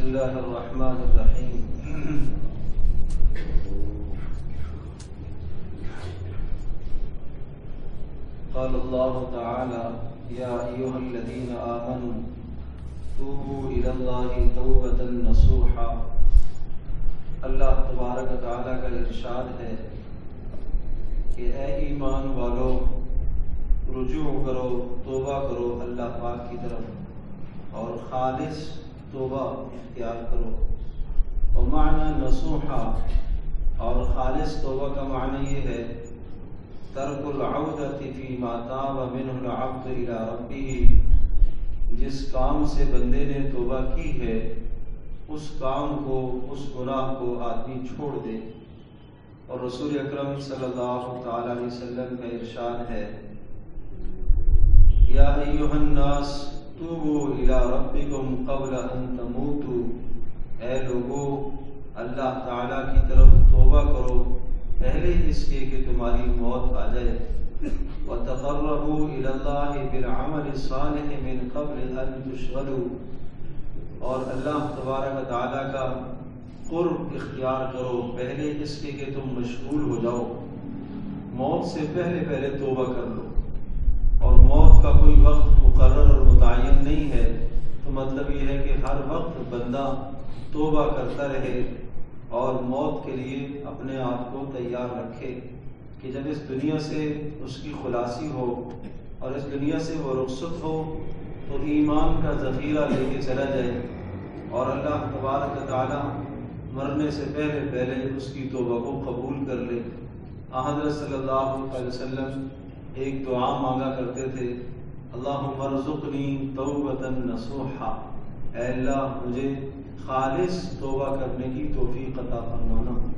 بسم الله الرحمن الرحيم. قال الله تعالى يا أيها الذين آمنوا توبوا إلى الله توبة نصوحا. اللہ تبارک تعالیٰ کا ارشاد ہے کہ اے ایمان والو، رجوع کرو، توبہ کرو اللہ پاک کی طرف اور خالص توبہ اختیار کرو۔ اور معنی نصوحا اور خالص توبہ کا معنی یہ ہے، ترک العودت فی ما تاب منه العبد الى ربه جس کام سے بندے نے توبہ کی ہے، اس کام کو، اس گناہ کو آدمی چھوڑ دے۔ اور رسول اکرم صلی اللہ تعالی علیہ وسلم کا ارشاد ہے، یا ایوہ الناس توبو الى ربکم قبل ان تموتو اے لوگو، اللہ تعالی کی طرف توبہ کرو. پہلے اس کے کہ تمہاری موت آ جائے. وتقربوا الى الله بالعمل الصالح من قبل ان تشغلوا. اور اللہ تبارک تعالی کا قرب اختیار کرو. پہلے اس کے کہ تم مشغول ہو جاؤ. موت سے پہلے پہلے توبہ کر لو. اور موت کا کوئی وقت مقرر اور متعین نہیں ہے، تو مطلب یہ ہے کہ ہر وقت بندہ توبہ کرتا رہے اور موت کے لیے اپنے آپ کو تیار رکھے کہ جب اس دنیا سے اس کی خلاصی ہو اور اس دنیا سے وہ رخصت ہو، تو ایمان کا ذخیرہ لے کے چلا جائے اور اللہ تبارک تعالیٰ مرنے سے پہلے پہلے اس کی توبہ کو قبول کر لے۔ حضرت صلی اللہ علیہ وسلم ایک دعا مانگا کرتے تھے اللہ مرزقنی توبتاً نصوحا۔ اے اللہ، مجھے خالص توبہ کرنے کی توفیق عطا فرمانا۔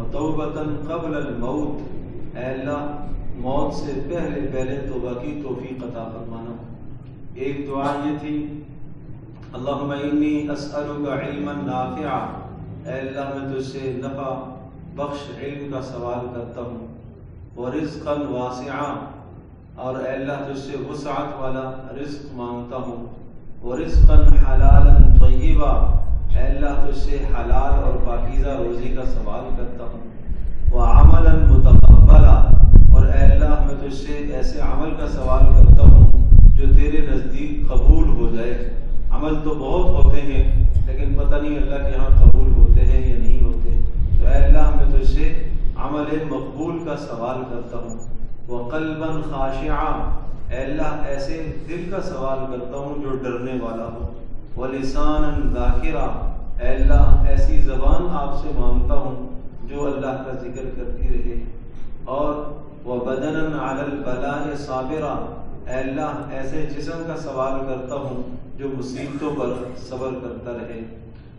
وتوبتاً قبل الموت۔ اے اللہ، موت سے پہلے پہلے توبہ کی توفیق عطا فرمانا۔ ایک دعا یہ تھی، اللہم انی اسألک علما نافعا۔ اے اللہ، میں تجھ سے نفع بخش، علم کا سوال کرتا ہوں۔ ورزقا واسعا۔ اور اے اللہ تجھ سے وسعت والا رزق مانگتا ہوں ورزقا حلالا طیبا۔ اے اللہ تجھ سے حلال اور پاکیزہ روزی کا سوال کرتا ہوں۔ وہ عمل متقبلا اور اے اللہ میں تجھ سے ایسے عمل کا سوال کرتا ہوں جو تیرے نزدیک قبول ہو جائے۔ عمل تو بہت ہوتے ہیں، لیکن پتہ نہیں اللہ کے یہاں قبول ہوتے ہیں یا نہیں ہوتے۔ تو اے اللہ میں تجھ سے عمل مقبول کا سوال کرتا ہوں۔ وہ قلبا خاشعا۔ اے اللہ، ایسے دل کا سوال کرتا ہوں جو ڈرنے والا ہو۔ وَلِسَانًا ذَاكِرًا اے اللہ، ایسی زبان آپ سے مانگتا ہوں جو اللہ کا ذکر کرتی رہے۔ اور وَبَدَنًا عَلَى الْبَلَاءِ صَابِرًا اے اللہ، ایسے جسم کا سوال کرتا ہوں جو مصیبتوں پر صبر کرتا رہے۔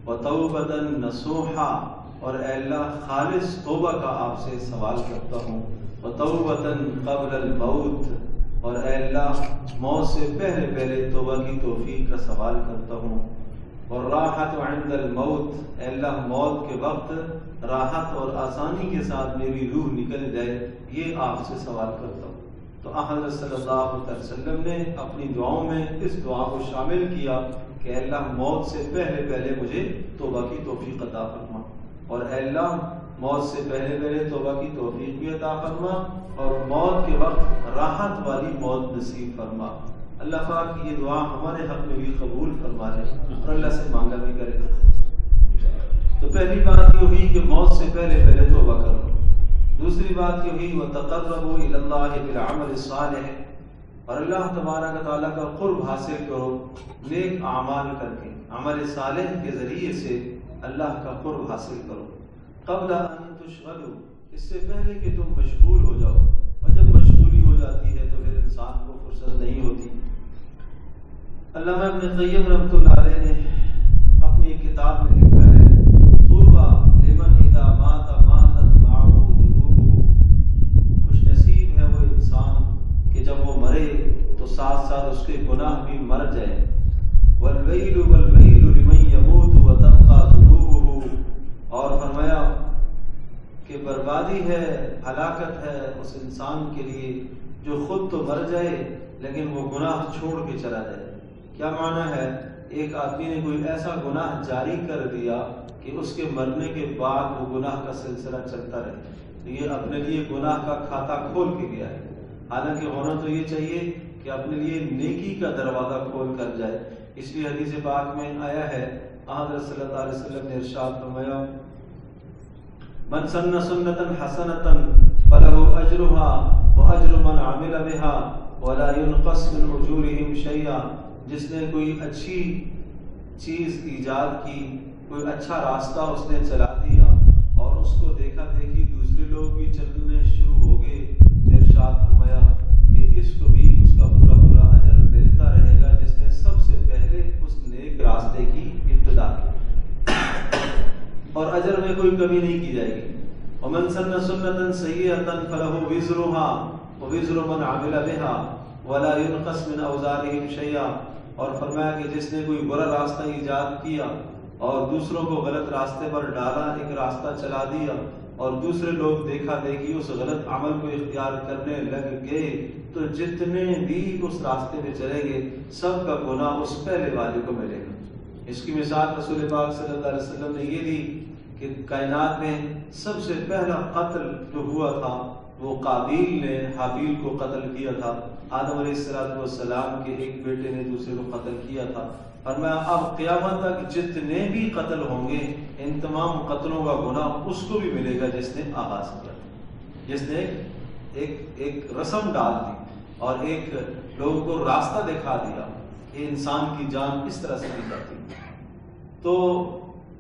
وَتَوْبَةً نَصُوحًا۔ اور اے اللہ، خالص توبہ کا آپ سے سوال کرتا ہوں۔ وَتَوْبَةً قَبْلَ الْمَوْتِ۔ اور اے اللہ، موت سے پہلے پہلے توبہ کی توفیق کا سوال کرتا ہوں۔ اور راحت عند الموت۔ اے اللہ، موت کے وقت راحت اور آسانی کے ساتھ میری روح نکل جائے، یہ آپ سے سوال کرتا ہوں۔ تو حضرت صلی اللہ علیہ وسلم نے اپنی دعاؤں میں اس دعا کو شامل کیا کہ اللہ، موت سے پہلے پہلے مجھے توبہ کی توفیق عطا فرما۔ اور اے اللہ موت سے پہلے پہلے توبہ کی توفیق بھی عطا فرما اور موت کے وقت راحت والی موت نصیب فرما۔ اللہ پاک کی یہ دعا ہمارے حق میں بھی قبول فرما لے اور اللہ سے مانگا بھی کرے۔ تو پہلی بات یہ ہوئی کہ موت سے پہلے پہلے توبہ کر لو دوسری بات یہ ہوئی وہ تقرب اللہ بالعمل الصالح۔ اور اللہ تبارک تعالیٰ کا قرب حاصل کرو، نیک اعمال کر کے، عمل صالح کے ذریعے سے اللہ کا قرب حاصل کرو۔ قبل ان تشغلوا، اس سے پہلے کہ تم مشغول ہو جاؤ۔ اور جب مشغولی ہو جاتی ہے تو پھر انسان کو فرصت نہیں ہوتی۔ علامہ ابن قیم رحمۃ اللہ علیہ نے اپنی کتاب میں لکھا ہے طوبى لمن اذا مات ماتت معه ذنوبه خوش نصیب ہے وہ انسان کہ جب وہ مرے تو ساتھ ساتھ اس کے گناہ بھی مر جائے والویل والویل لمن يموت وتبقى ذنوبه اور فرمایا کہ بربادی ہے، ہلاکت ہے، اس انسان کے لیے جو خود تو مر جائے، لیکن وہ گناہ چھوڑ کے چلا جائے۔ کیا معنی ہے؟ ایک آدمی نے کوئی ایسا گناہ جاری کر دیا کہ اس کے مرنے کے بعد وہ گناہ کا سلسلہ چلتا رہے۔ تو یہ اپنے لیے گناہ کا کھاتا کھول کے گیا ہے۔ حالانکہ ہونا تو یہ چاہیے کہ اپنے لیے نیکی کا دروازہ کھول کر جائے۔ اس لیے حدیث پاک میں آیا ہے حضرت صلی اللہ علیہ وسلم نے ارشاد فرمایا من سن سنتا حسنتا فله اجرها واجر من عمل بها ولا ينقص من اجورهم شيئا۔ جس نے کوئی اچھی چیز ایجاد کی، کوئی اچھا راستہ اس نے چلا دیا اور اس کو دیکھا دیکھی دوسرے لوگ بھی چلنے شروع ہو گئے۔ ارشاد فرمایا کہ اس کو بھی اس کا پورا پورا اجر ملتا رہے گا جس نے سب سے پہلے اس نیک راستے کی ابتدا کی۔ اور اجر میں کوئی کمی نہیں کی جائے گی۔ ومن سن سنتا سیئتا فله وزرها ووزر من عمل بها ولا ينقص من اوزارهم شيئا اور فرمایا کہ جس نے کوئی برا راستہ ایجاد کیا اور دوسروں کو غلط راستے پر ڈالا، ایک راستہ چلا دیا اور دوسرے لوگ دیکھا دیکھی، اس غلط عمل کو اختیار کرنے لگ گئے، تو جتنے بھی اس راستے پہ چلے گے سب کا گناہ اس پہلے والے کو ملے گا۔ اس کی مثال رسول پاک صلی اللہ علیہ وسلم نے یہ دی کہ کائنات میں سب سے پہلا قتل جو ہوا تھا، وہ قابیل نے، حابیل کو قتل کیا تھا۔ آدم علیہ السلام کے ایک بیٹے نے دوسرے کو قتل کیا تھا۔ فرمایا، اب قیامت تک جتنے بھی قتل ہوں گے، ان تمام قتلوں کا گناہ اس کو بھی ملے گا جس نے آغاز کیا۔ جس نے ایک ایک رسم ڈال دی اور ایک لوگوں کو راستہ دکھا دیا۔ کہ انسان کی جان اس طرح سے دی جاتی۔ تو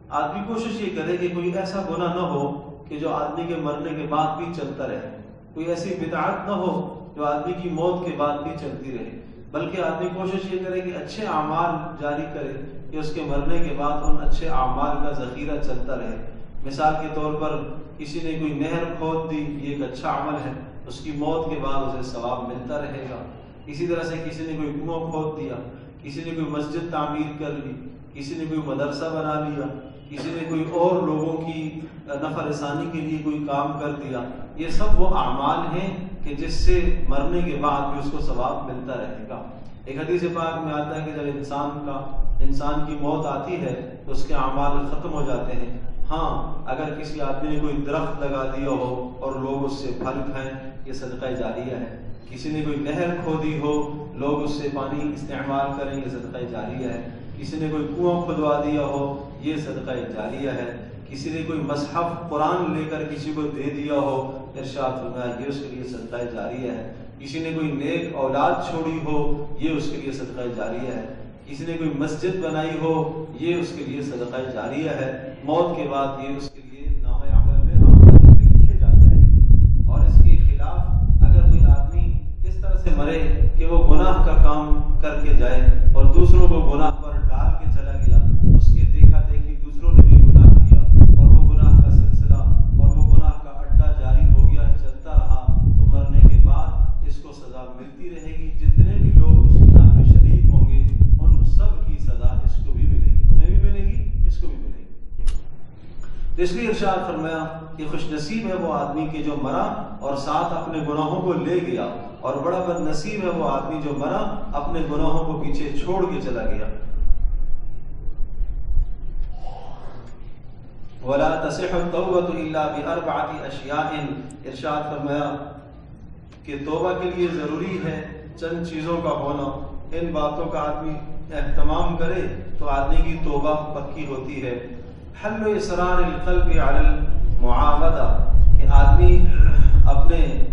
آدمی کوشش یہ کرے کہ کوئی ایسا گناہ نہ ہو کہ جو آدمی کے مرنے کے بعد بھی چلتا رہے۔ کوئی ایسی بدعت نہ ہو جو آدمی کی موت کے بعد بھی چلتی رہے۔ بلکہ آدمی کوشش یہ کرے کہ اچھے اعمال جاری کرے کہ اس کے مرنے کے بعد ان اچھے اعمال کا ذخیرہ چلتا رہے۔ مثال کے طور پر کسی نے کوئی نہر کھود دی، یہ ایک اچھا عمل ہے، اس کی موت کے بعد اسے ثواب ملتا رہے گا۔ اسی طرح سے کسی نے کوئی کنواں کھود دیا، کسی نے کوئی مسجد تعمیر کر لی، کسی نے کوئی مدرسہ بنا لیا کسی نے کوئی اور لوگوں کی نفع رسانی کے لیے کوئی کام کر دیا، یہ سب وہ اعمال ہیں کہ جس سے مرنے کے بعد بھی اس کو ثواب ملتا رہے گا۔ ایک حدیث پاک میں آتا ہے کہ جب انسان کا، انسان کی موت آتی ہے تو اس کے اعمال ختم ہو جاتے ہیں۔ ہاں اگر کسی آدمی نے کوئی درخت لگا دیا ہو اور لوگ اس سے پھل کھائیں، یہ صدقہ جاریہ ہے۔ کسی نے کوئی نہر کھو دی ہو، لوگ اس سے پانی استعمال کریں، یہ صدقہ جاریہ ہے۔ کسی نے کوئی کنواں کھدوا دیا ہو یہ صدقہ جاریہ ہے۔ کسی نے کوئی مصحف، قرآن لے کر کسی کو دے دیا ہو، ارشاد فرمایا یہ اس کے لیے صدقہ جاریہ ہے۔ کسی نے کوئی نیک اولاد چھوڑی ہو، یہ اس کے لیے صدقہ جاریہ ہے۔ کسی نے کوئی مسجد بنائی ہو، یہ اس کے لیے صدقہ جاریہ ہے۔ موت کے بعد یہ اس کے لیے نام عمل میں لکھے جاتے ہیں۔ اور اس کے خلاف اگر کوئی آدمی اس طرح سے مرے کہ وہ گناہ کا کام کر کے جائے اور دوسروں کو گناہ پر ڈال کے چلا گیا اس کے دیکھا دیکھی دوسروں نے بھی گناہ کیا اور وہ گناہ کا سلسلہ اور وہ گناہ کا اڈا جاری ہو گیا چلتا رہا تو مرنے کے بعد اس کو سزا ملتی رہے گی جتنے بھی لوگ اس گناہ میں شریک ہوں گے ان سب کی سزا اس کو بھی ملے گی انہیں بھی ملے گی اس کو بھی ملے گی تو اس لیے ارشاد فرمایا کہ خوش نصیب ہے وہ آدمی کہ جو مرا اور ساتھ اپنے گناہوں کو لے گیا اور بڑا بد نصیب ہے وہ آدمی جو مرا اپنے گناہوں کو پیچھے چھوڑ کے چلا گیا۔ ولا تصح التوبه الا باربعه اشیاء ارشاد فرمایا کہ توبہ کے لیے ضروری ہے چند چیزوں کا ہونا۔ ان باتوں کا آدمی اہتمام کرے تو آدمی کی توبہ پکی ہوتی ہے۔ حل اسرار القلب علی المعاودہ کہ آدمی اپنے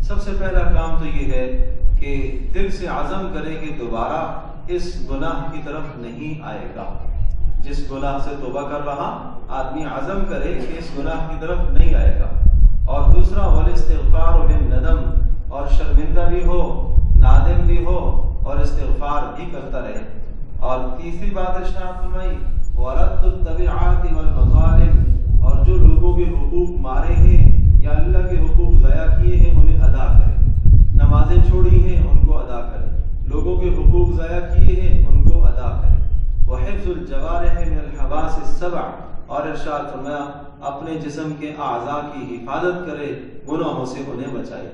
سب سے پہلا کام تو یہ ہے کہ دل سے عزم کرے کہ دوبارہ اس گناہ کی طرف نہیں آئے گا۔ جس گناہ سے توبہ کر رہا، آدمی عزم کرے کہ اس گناہ کی طرف نہیں آئے گا۔ اور دوسرا استغفار بن ندم اور شرمندہ بھی ہو، نادم بھی ہو، اور استغفار بھی کرتا رہے۔ اور تیسری بات ارشاد فرمائی ورد الطبعات والمظالم۔ اور جو لوگوں کے حقوق مارے ہیں یا اللہ کے حقوق ضائع کیے ہیں، انہیں ادا کرے نمازیں چھوڑی ہیں، ان کو ادا کرے لوگوں کے حقوق ضائع کیے ہیں، ان کو ادا کرے وحفظ الجوارح من الحواس السبع۔ اور ارشاد فرمایا، اپنے جسم کے اعضاء کی حفاظت کرے، گناہوں سے انہیں بچائے۔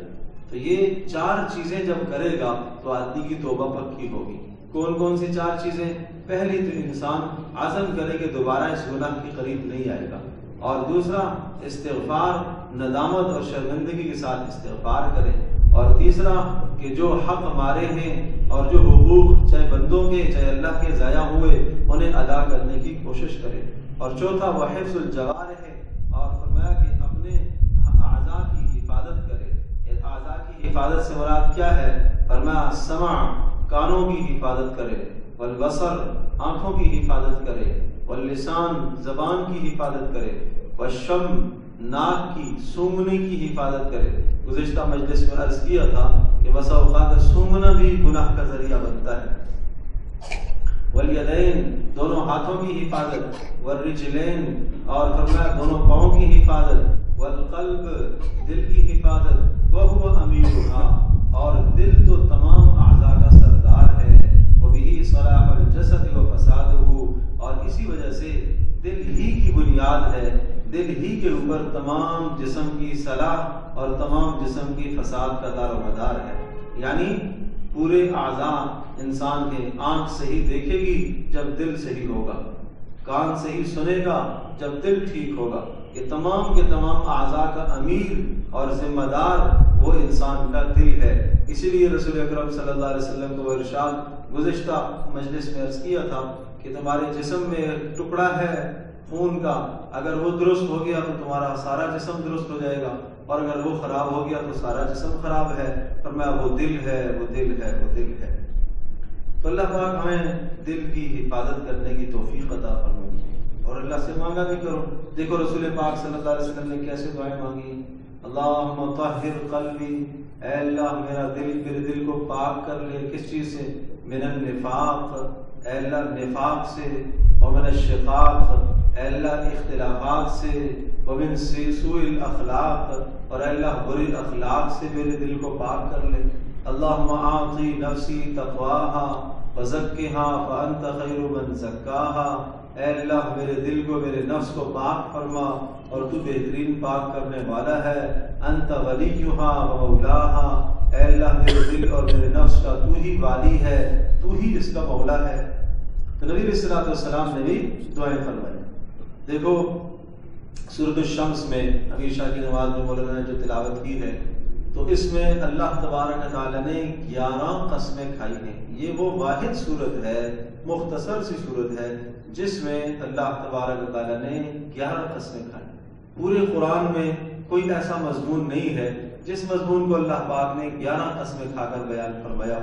تو یہ چار چیزیں جب کرے گا، تو آدمی کی توبہ پکی ہوگی۔ کون کون سی چار چیزیں؟ پہلی تو انسان عزم کرے کہ دوبارہ اس گناہ کے قریب نہیں آئے گا۔ اور دوسرا، استغفار، ندامت اور شرمندگی کے ساتھ استغفار کرے۔ اور تیسرا، کہ جو حق ہمارے ہیں اور جو حقوق چاہے بندوں کے، چاہے اللہ کے ضائع ہوئے، انہیں ادا کرنے کی کوشش کرے۔ اور چوتھا، وہ حفظ الجوار ہے اور فرمایا کہ اپنے اعضاء کی حفاظت کرے۔ اعضاء کی حفاظت سے مراد کیا ہے؟ فرمایا سمع کانوں کی حفاظت کرے، والبصر آنکھوں کی حفاظت کرے، واللسان زبان کی حفاظت کرے، والشم ناک کی، سونگنے کی حفاظت کرے۔ گزشتہ مجلس میں عرض کیا تھا کہ بسا اوقات سونگنا بھی گناہ کا ذریعہ بنتا ہے۔ والیدین دونوں ہاتھوں کی حفاظت، والرجلین اور فرمایا دونوں پاؤں کی حفاظت، والقلب دل کی حفاظت، وہو امیرها اور دل تو تمام اعضاء کا سردار ہے وبه صلاح الجسد وفساده اور اسی وجہ سے دل ہی کی بنیاد ہے، دل ہی کے اوپر تمام جسم کی صلاح اور تمام جسم کی فساد کا دار و مدار ہے۔ یعنی پورے اعضاء انسان کے آنکھ صحیح دیکھے گی جب دل صحیح ہوگا، کان صحیح سنے گا جب دل ٹھیک ہوگا۔ یہ تمام کے تمام اعضاء کا امیر اور ذمہ دار وہ انسان کا دل ہے۔ اسی لیے رسول اکرم صلی اللہ علیہ وسلم کو ارشاد گزشتہ مجلس میں عرض کیا تھا کہ تمہارے جسم میں ٹکڑا ہے خون کا، اگر وہ درست ہو گیا تو تمہارا سارا جسم درست ہو جائے گا، اور اگر وہ خراب ہو گیا تو سارا جسم خراب ہے۔ پر میں وہ دل ہے، وہ دل ہے، وہ دل ہے۔ تو اللہ پاک ہمیں دل کی حفاظت کرنے کی توفیق عطا فرمائے۔ اور اللہ سے مانگا بھی کرو۔ دیکھو، رسول پاک صلی اللہ علیہ وسلم نے کیسے دعائیں مانگی؟ اللہ طاہر قلبی، اے اللہ میرا دل، میرے دل کو پاک کر لے۔ کس چیز سے؟ من النفاق۔ اے اللہ نفاق سے۔ ومن الشقاق۔ اے اللہ اختلافات سے۔ ومن سوء الاخلاق۔ اور اے اللہ بری اخلاق سے میرے دل کو پاک کر لے۔ اللہم آعطی نفسی تقواہا، وزکہا فانت خیر من زکاہا۔ اے اللہ میرے دل کو، میرے نفس کو پاک فرما۔ اور تو بہترین پاک کرنے والا ہے۔ انت ولیہا و مولاہا۔ اے اللہ، میرے دل اور میرے نفس کا تو ہی والی ہے، تو ہی اس کا مولا ہے۔ تو نبی علیہ السلام نے بھی دعائیں فرمائی۔ دیکھو سورت الشمس میں امیر شاہ کی نماز میں مولانا نے جو تلاوت کی ہے، تو اس میں اللہ تبارک تعالیٰ نے گیارہ قسمیں کھائی ہیں۔ یہ وہ واحد صورت ہے، مختصر سی صورت ہے، جس میں اللہ تبارک تعالیٰ نے گیارہ قسمیں کھائی۔ پورے قرآن میں کوئی ایسا مضمون نہیں ہے جس مضمون کو اللہ پاک نے گیارہ قسمیں کھا کر بیان فرمایا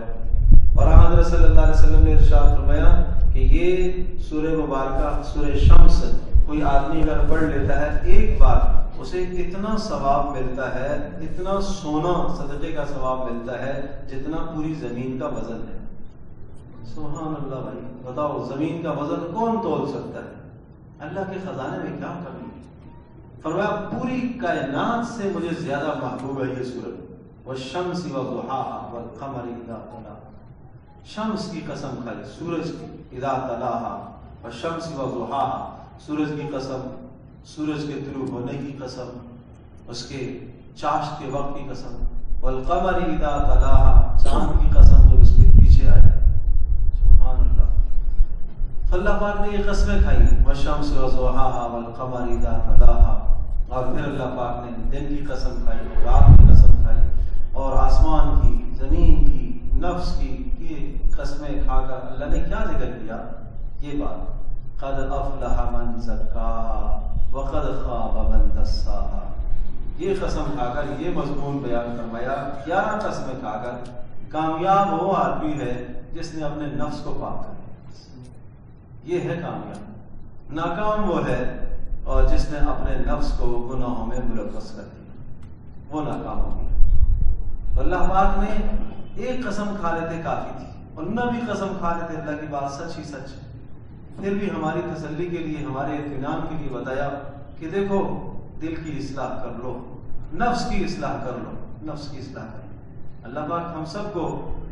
اور حضرت صلی اللہ علیہ وسلم نے ارشاد فرمایا کہ یہ سورہ مبارکہ، سورہ شمس، کوئی آدمی اگر پڑھ لیتا ہے، ایک بار اسے اتنا ثواب ملتا ہے، اتنا سونا صدقے کا ثواب ملتا ہے جتنا پوری زمین کا وزن ہے۔ سبحان اللہ بھائی، بتاؤ زمین کا وزن کون تول سکتا ہے؟ اللہ کے خزانے میں کیا کمی فرمایا، پوری کائنات سے مجھے زیادہ محبوب ہے یہ سورج۔ وہ شمس و والقمر اذا تلا شمس کی قسم کھائی، سورج کی اذا تلاہا و شمس و سورج کی قسم، سورج کے طلوع ہونے کی قسم، اس کے چاش کے وقت کی قسم۔ والقمر اذا تلاها، چاند کی قسم جب اس کے پیچھے آئے۔ سبحان اللہ۔ اللہ پاک نے یہ قسمیں کھائی۔ والشمس وضحاها والقمر اذا تلاها۔ اور پھر اللہ پاک نے دن کی قسم کھائی، رات کی قسم کھائی اور آسمان کی، زمین کی، نفس کی، یہ قسمیں کھا کر اللہ نے کیا ذکر کیا؟ یہ بات، قد افلح من زکاہا وقد خواب من دساہا یہ قسم کھا کر، یہ مضمون بیان فرمایا، گیارہ قسمیں کھا کر کامیاب وہ آدمی ہے جس نے اپنے نفس کو پاک کر یہ ہے کامیاب۔ ناکام وہ ہے اور جس نے اپنے نفس کو گناہوں میں ملوث کر دیا، وہ ناکام ہو گیا۔ اللہ پاک نے ایک قسم کھا لیتے کافی تھی، اور نہ بھی قسم کھا لیتے، اللہ کی بات سچ ہی سچ ہے۔ پھر بھی ہماری تسلی کے لیے، ہمارے اطمینان کے لیے بتایا کہ دیکھو، دل کی اصلاح کر لو، نفس کی اصلاح کر لو، نفس کی اصلاح کر لو۔ اللہ پاک ہم سب کو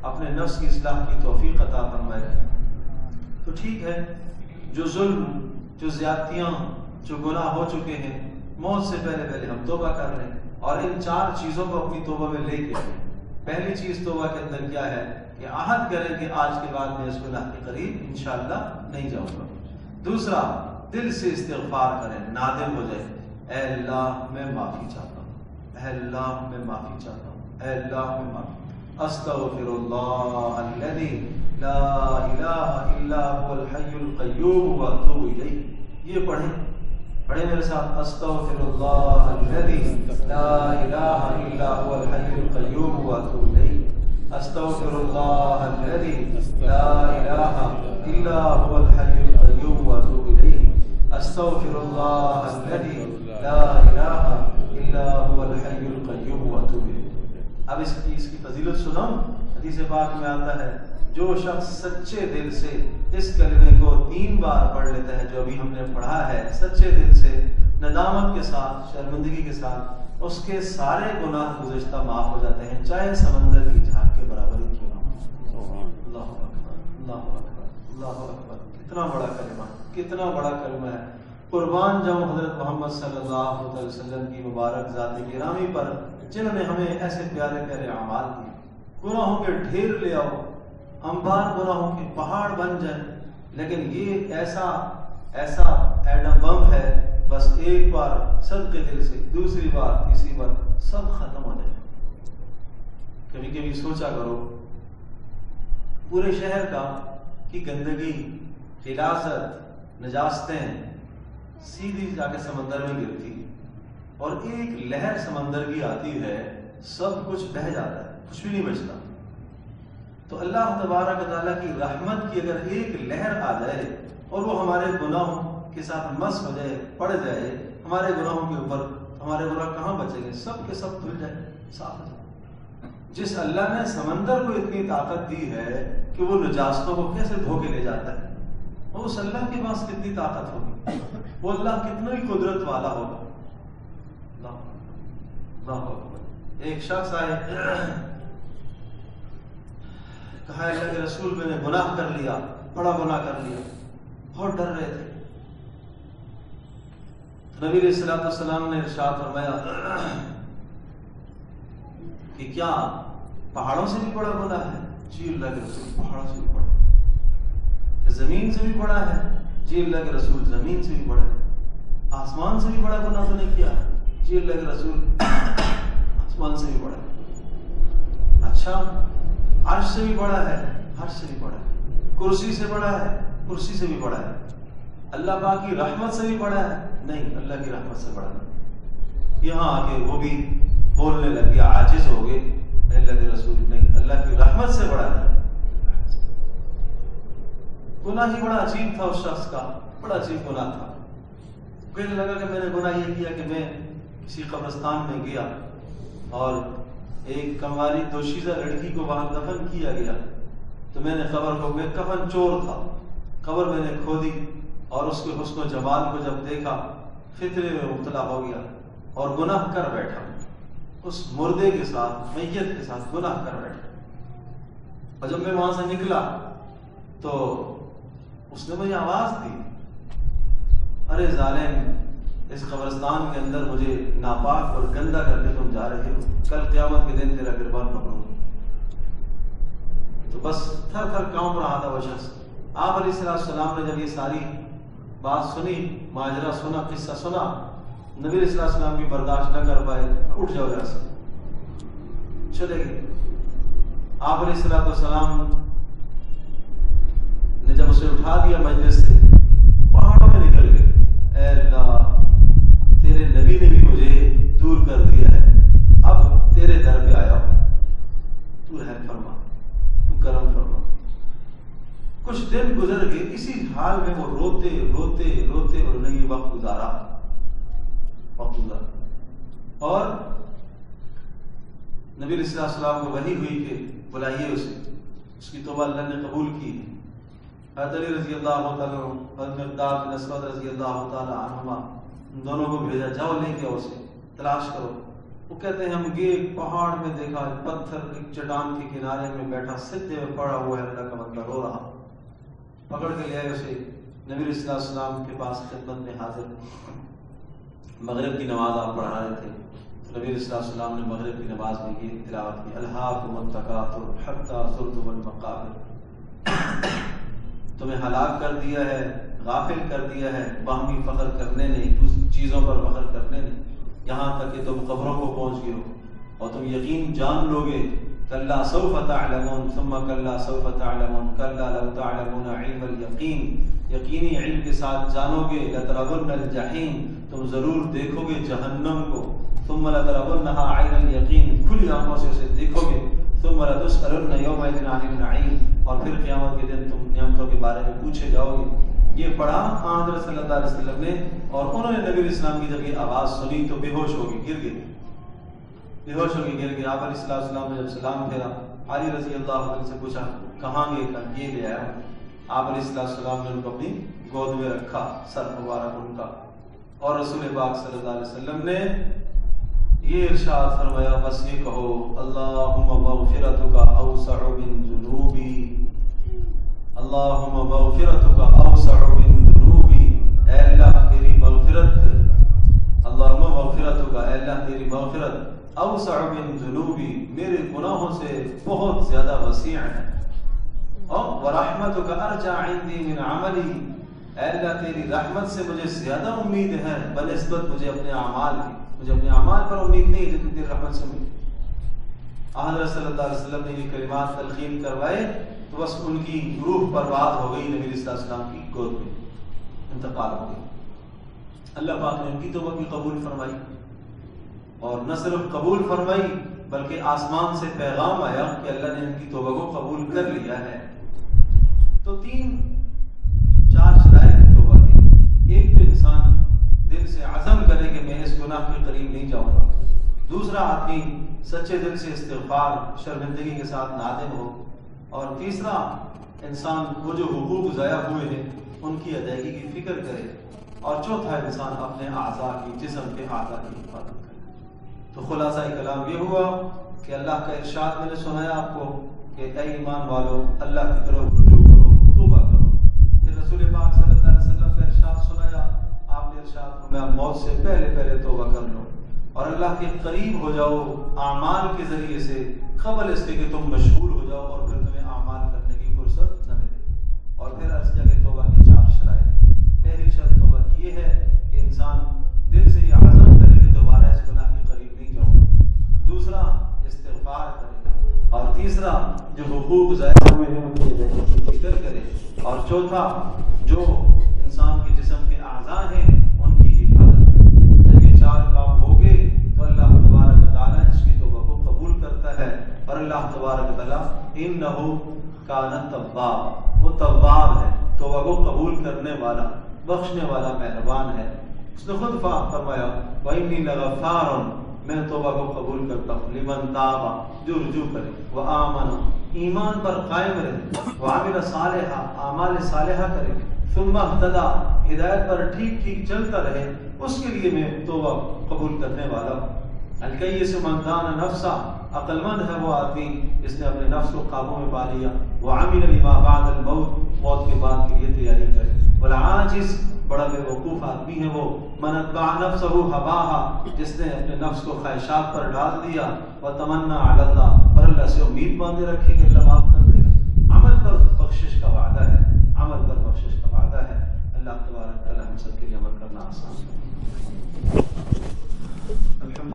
اپنے نفس کی اصلاح کی توفیق عطا فرمائے۔ تو ٹھیک ہے، جو ظلم، جو زیادتیاں جو گناہ ہو چکے ہیں، موت سے پہلے پہلے ہم توبہ کر لیں اور ان چار چیزوں کو اپنی توبہ میں لے کے پہلی چیز توبہ کے اندر کیا ہے کہ عہد کرے کہ آج کے بعد میں اس گناہ کے قریب انشاءاللہ نہیں جاؤں گا۔ دوسرا، دل سے استغفار کرے نادم ہو جائے اے اللہ، میں معافی چاہتا ہوں۔ اے اللہ، میں معافی چاہتا ہوں۔ اے اللہ، میں معافی استغفر اللہ الذي لا الہ الا هو الحی القیوم واتوب الیہ۔ یہ پڑھیں۔ پڑھیں میرے ساتھ استغفر اللہ الذي لا الہ الا هو الحی القیوم واتوب الیہ. استغفر اللہ الذي لا الہ الا هو الحی القیوم واتوب الیہ. استغفر اللہ الذي لا الہ الا هو الحی القیوم واتوب الیہ. اب اس کی اس کی فضیلت سناؤں حدیث پاک میں آتا ہے جو شخص سچے دل سے اس کلمے کو تین بار پڑھ لیتا ہے، جو ابھی ہم نے پڑھا ہے، سچے دل سے، ندامت کے ساتھ، شرمندگی کے ساتھ، اس کے سارے گناہ گزشتہ معاف ہو جاتے ہیں، چاہے سمندر کی جھاگ کے برابر ہی کیوں نہ ہو۔ اللہ اکبر اللہ اکبر اللہ اکبر۔ کتنا بڑا کلمہ، کتنا بڑا کلمہ ہے۔ قربان جاؤں حضرت محمد صلی اللہ علیہ وسلم کی مبارک ذات گرامی پر، جنہوں نے ہمیں ایسے پیارے پیارے اعمال دیے۔ گناہوں کے ڈھیر لے آؤ۔ انبار گناہوں کے پہاڑ بن جائیں۔ لیکن یہ ایسا ایسا ایڈم بم ہے، بس ایک بار سب کے دل سے، دوسری بار، تیسری بار سب ختم ہو جائے۔ کبھی کبھی سوچا کرو، پورے شہر کا، کی گندگی خلاصت نجاستیں سیدھی جا کے سمندر میں گرتی، اور ایک لہر سمندر کی آتی ہے، سب کچھ بہ جاتا ہے، کچھ بھی نہیں بچتا۔ تو اللہ تبارک تعالیٰ کی رحمت کی اگر ایک لہر آ جائے اور وہ ہمارے گناہوں کے ساتھ مس ہو جائے، پڑ جائے، ہمارے گناہوں کے اوپر، ہمارے گناہ کہاں بچیں گے؟ سب کے سب دھل جائے صاف ہو جائے جس اللہ نے سمندر کو اتنی طاقت دی ہے کہ وہ نجاستوں کو کیسے دھو کے لے جاتا ہے؟ وہ اس اللہ کے پاس کتنی طاقت ہوگی؟ وہ اللہ کتنا ہی قدرت والا ہوگا۔ ایک شخص آئے کہا اللہ کے رسول میں نے گناہ کر لیا، بڑا گناہ کر لیا۔ بہت ڈر رہے تھے۔ نبی علیہ السلام السلام نے ارشاد فرمایا کہ کیا پہاڑوں سے بھی بڑا گناہ ہے؟ جی اللہ کے رسول پہاڑوں سے بھی بڑا۔ زمین سے بھی بڑا ہے؟ جی اللہ کے رسول زمین سے بھی بڑا ہے۔ آسمان سے بھی بڑا گناہ تو نہیں کیا جی اللہ کے رسول آسمان سے بھی بڑا ہے۔ اچھا عرش سے بھی بڑا ہے، عرش سے بھی بڑا ہے۔ کرسی سے بڑا ہے، کرسی سے بھی بڑا ہے۔ اللہ پاک کی رحمت سے بھی بڑا ہے؟ نہیں، اللہ کی رحمت سے بڑا ہے یہاں آ کے وہ بھی بولنے لگ گیا عاجز ہو گئے۔ اللہ کے رسول، نہیں، اللہ کی رحمت سے بڑا ہے۔ گناہ ہی بڑا عجیب تھا اس شخص کا، بڑا عجیب گناہ تھا۔ کہنے لگا کہ میں نے گناہ یہ کیا کہ میں کسی قبرستان میں گیا اور ایک کماری دوشیزہ لڑکی کو وہاں دفن کیا گیا۔ تو میں نے قبر کو میں کفن چور تھا۔ قبر میں نے کھودی اور اس کے حسن و جمال کو جب دیکھا، فطرے میں مبتلا ہو گیا اور گناہ کر بیٹھا۔ اس مردے کے ساتھ، میت کے ساتھ گناہ کر بیٹھا۔ اور جب میں وہاں سے نکلا، تو اس نے مجھے آواز دی۔ ارے ظالم اس قبرستان کے اندر مجھے ناپاک اور گندا کر کے تم جا رہے ہو۔ کل قیامت کے دن تیرا گربان پکڑوں تو بس تھر تھر کام رہا تھا وہ شخص۔ آپ علیہ السلام نے جب یہ ساری بات سنی، ماجرا سنا، قصہ سنا، نبی علیہ السلام بھی برداشت نہ کر پائے، اٹھ جاؤ ذرا سے۔ چلے گئے۔ آپ علیہ السلام نے جب اسے اٹھا دیا مجلس سے، پہاڑوں میں نکل گئے۔ اے اللہ! تیرے نبی نے بھی مجھے دور کر دیا ہے۔ اب تیرے در پہ آیا ہوں۔ تو رحم فرما۔ تو کرم فرما۔ کچھ دن گزر گئے۔ اسی حال میں وہ روتے روتے روتے اور نہیں وقت گزارا۔ وقت گزارا۔ اور نبی علیہ السلام کو وحی ہوئی کہ بلائیے اسے۔ اس کی توبہ اللہ نے قبول کی۔ حضرت علی رضی اللہ تعالیٰ حضرت مقدار بن اسود رضی اللہ تعالیٰ عنہما ان دونوں کو بھیجا، جاؤ لے کے اسے، تلاش کرو۔ وہ کہتے ہیں، ہم گئے پہاڑ میں دیکھا، پتھر ایک چٹان کے کنارے میں بیٹھا، سجدے میں پڑا ہوا ہے اللہ کا بندہ رو رہا۔ پکڑ کے لے آئے اسے۔ نبی علیہ السلام کے پاس خدمت میں حاضر۔ مغرب کی نماز آپ پڑھا رہے تھے۔ نبی علیہ وسلم نے مغرب کی نماز میں یہ تلاوت کی الحاق منتقات حتیٰ ظلم المقابل تمہیں ہلاک کر دیا ہے۔ غافل کر دیا ہے، باہمی فخر کرنے نہیں چیزوں پر فخر کرنے نہیں۔ یہاں تک کہ تم قبروں کو پہنچ گئے ہو۔ اور تم یقین جان لو گے کلا سوف تعلمون، ثم کلا سوف تعلمون، کلا لو تعلمون علم الیقین۔ یقینی علم کے ساتھ جانو گے لترون الجحیم۔ تم ضرور دیکھو گے جہنم کو۔ ثم لترونها عین الیقین۔ کھلی آنکھوں سے اسے دیکھو گے ثم لتسألن یومئذ عن النعیم۔ اور پھر قیامت کے دن تم نعمتوں کے بارے میں پوچھے جاؤ گے یہ پڑھا حضرت صلی اللہ علیہ وسلم نے اور انہوں نے نبی اسلام کی جب یہ آواز سنی تو بے ہوش ہو گئی گر گئے بے ہوش ہو گئی گر گئے آپ علیہ السلام نے جب سلام پھیرا، علی رضی اللہ عنہ سے پوچھا، کہاں گئے کہا یہ لے آیا آپ علیہ السلام نے ان کو اپنی گود میں رکھا، سر مبارک ان کا۔ اور رسول پاک صلی اللہ علیہ وسلم نے یہ ارشاد فرمایا، بس یہ کہو، اللہم مغفرتک اوسع من جنوبی اللہم مغفرتک اوسع من جنوبی اے اللہ تیری مغفرت اللہم مغفرتک اے اللہ تیری مغفرت. اوسع من جنوبی میرے گناہوں سے بہت زیادہ وسیع ہے اور ورحمتک ارجع عندی من عملی. اے اللہ تیری رحمت سے مجھے زیادہ امید ہے بنسبت مجھے اپنے اعمال کی. مجھے اپنے اعمال پر امید نہیں جتنی تیری رحمت سے امید حضرت صلی اللہ علیہ وسلم نے یہ کلمات تلقین کروائے تو بس ان کی روح برباد ہو گئی نبی صلی اللہ علیہ وسلم کی گود میں، انتقال ہو گئی۔ اللہ پاک نے ان کی توبہ بھی قبول فرمائی اور نہ صرف قبول فرمائی بلکہ آسمان سے پیغام آیا کہ اللہ نے ان کی توبہ کو قبول کر لیا ہے۔ تو تین، چار شرائط ہیں توبہ کے۔ ایک تو انسان دل سے عزم کرے کہ میں اس گناہ کے قریب نہیں جاؤں گا۔ دوسرا آدمی سچے دل سے استغفار، شرمندگی کے ساتھ نادم ہو۔ اور تیسرا، انسان وہ جو حقوق ضائع ہوئے ہیں، ان کی ادائیگی کی فکر کرے اور چوتھا، انسان اپنے اعضاء کی، جسم کے اعضاء کی حفاظت کرے۔ تو خلاصہ کلام یہ ہوا کہ اللہ کا ارشاد میں نے سنایا آپ کو کہ اے ایمان والو، اللہ کی طرف رجوع کرو، توبہ کرو۔ پھر رسول پاک صلی اللہ علیہ وسلم کا ارشاد سنایا، آپ نے ارشاد فرمایا، موت سے پہلے پہلے توبہ کر لو۔ اور اللہ کے قریب ہو جاؤ، اعمال کے ذریعے سے، قبل اس کے کہ تم مشغول ہو جاؤ اور پھر تمہیں اعمال کرنے کی فرصت نہ ملے اور پھر عرض کیا کہ توبہ کی چار شرائط ہیں پہلی شرط توبہ کی یہ ہے کہ انسان دل سے یہ عزم کرے کہ دوبارہ اس گناہ کے قریب نہیں جاؤں گا دوسرا استغفار کرے اور تیسرا جو حقوق ضائع ہوئے ہیں ان کی فکر کرے اور چوتھا، جو انسان کے جسم کے اعضاء ہیں، ان کی حفاظت کرے۔ جب یہ چار کام ہو گئے، تو اللہ تبارک تعالیٰ اس کی توبہ کو قبول کرتا ہے۔ اور اللہ تبارک تعالیٰ ان نحو کان طباب وہ طباب ہے، توبہ کو قبول کرنے والا، بخشنے والا مہربان ہے۔ اس نے خود فرمایا، وَإِنِّي لَغَفَّارٌ۔ میں توبہ کو قبول کرتا ہوں۔ لمن تابا جو رجوع کرے۔ وہ آمن ایمان پر قائم رہے وہ عامل صالحہ، اعمال صالحہ کرے ثم اهتدى، ہدایت پر ٹھیک ٹھیک چلتا رہے۔ اس کے لیے میں توبہ قبول کرنے والا ہوں۔ الکیس من دان نفسا عقل مند ہے وہ آدمی جس نے اپنے نفس کو قابو میں پا لیا۔ وہ عامل لما بعد الموت، موت کے بعد کے لیے تیاری کرے۔ والعاجز، بڑا بے وقوف آدمی ہے وہ۔ من اتبع نفسه هواها جس نے اپنے نفس کو خواہشات پر ڈال دیا۔ وتمنا علی اللہ اللہ سے امید باندھے رکھیں گے، اللہ معاف کر دے گا۔ عمل پر بخشش کا وعدہ ہے، عمل پر بخشش کا وعدہ ہے۔ اللہ تبارک تعالیٰ ہم سب کے لیے عمل کرنا آسان ہے۔